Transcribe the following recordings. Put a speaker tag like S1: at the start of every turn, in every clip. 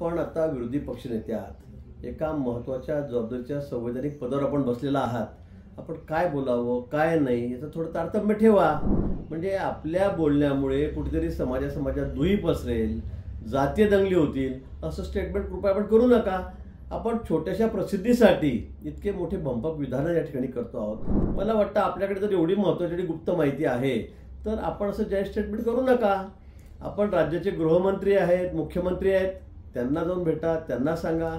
S1: आपण आता विरोधी पक्षनेते आहात. एका महत्त्वाच्या जबाबदारीच्या संवैधानिक पदावर आपण बसलेला आहात. आपण काय बोलावं काय नाही याचं थोडं तारतम्य ठेवा. म्हणजे आपल्या बोलण्यामुळे कुठेतरी समाजा समाजात दुही पसरेल जातीय दंगली होतील असं स्टेटमेंट कृपया आपण करू नका. आपण छोट्याशा प्रसिद्धीसाठी इतके मोठे भंपक विधानं या ठिकाणी करतो आहोत. मला वाटतं आपल्याकडे जर एवढी महत्त्वाची गुप्त माहिती आहे तर आपण असं जाहीर स्टेटमेंट करू नका. आपण राज्याचे गृहमंत्री आहेत मुख्यमंत्री आहेत त्यांना जाऊन भेटा त्यांना सांगा.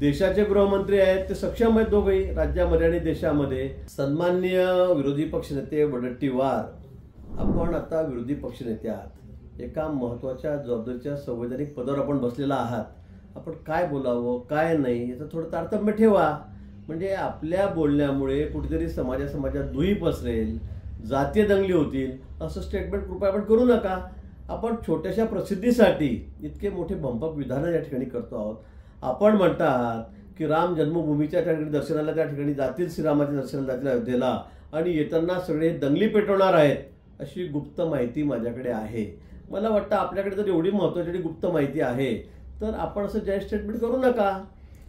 S1: देशाचे गृहमंत्री आहेत ते सक्षम आहेत दोघेही राज्यामध्ये आणि देशामध्ये. सन्माननीय विरोधी पक्षनेते वडट्टीवार आपण आता विरोधी पक्षनेते आहात. एका महत्त्वाच्या जबाबदारीच्या संवैधानिक पदावर आपण बसलेला आहात. आपण काय बोलावं काय नाही याचं थोडं तारतम्य ठेवा. म्हणजे आपल्या बोलण्यामुळे कुठेतरी समाजा समाजात दुही पसरेल जातीय दंगली होतील असं स्टेटमेंट कृपया आपण करू नका. आपण छोट्याशा प्रसिद्धीसाठी इतके मोठे भंपक विधानं या ठिकाणी करतो आहोत. आपण म्हणतात की राम जन्मभूमीच्या त्या ठिकाणी दर्शनाला त्या ठिकाणी जातील श्रीरामाच्या दर्शनाला जातील अयोध्येला आणि येताना सगळे दंगली पेटवणार आहेत अशी गुप्त माहिती माझ्याकडे आहे. मला वाटतं आपल्याकडे जर एवढी महत्त्वाची गुप्त माहिती आहे तर आपण असं जाहीर स्टेटमेंट करू नका.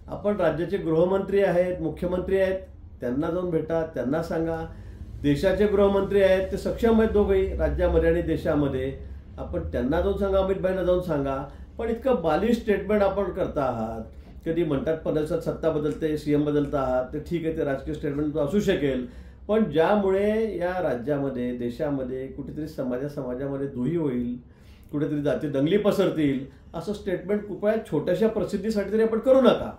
S1: आपण राज्याचे गृहमंत्री आहेत मुख्यमंत्री आहेत त्यांना जाऊन भेटा त्यांना सांगा. देशाचे गृहमंत्री आहेत ते सक्षम आहेत दोघेही राज्यामध्ये आणि देशामध्ये. आपण त्यांना जाऊन सांगा अमित भाईंना जाऊन सांगा. पण इतकं बालिश स्टेटमेंट आपण करता आहात कधी म्हणतात पदाचा सत्ता बदलते सीएम बदलता आहात ते ठीक आहे ते राजकीय स्टेटमेंट असू शकेल. पण ज्यामुळे या राज्यामध्ये देशामध्ये कुठेतरी समाजा समाजामध्ये दुही होईल कुठेतरी जाती दंगली पसरतील असं स्टेटमेंट कृपया छोट्याशा प्रसिद्धीसाठी तरी आपण करू नका.